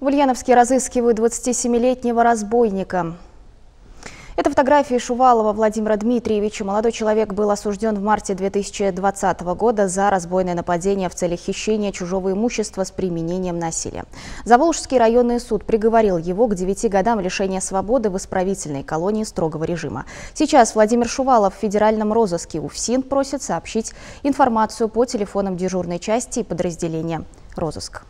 В Ульяновске разыскивают 27-летнего разбойника. Это фотографии Шувалова Владимира Дмитриевича. Молодой человек был осужден в марте 2020 года за разбойное нападение в целях хищения чужого имущества с применением насилия. Заволжский районный суд приговорил его к 9 годам лишения свободы в исправительной колонии строгого режима. Сейчас Владимир Шувалов в федеральном розыске УФСИН просит сообщить информацию по телефонам дежурной части и подразделения розыск.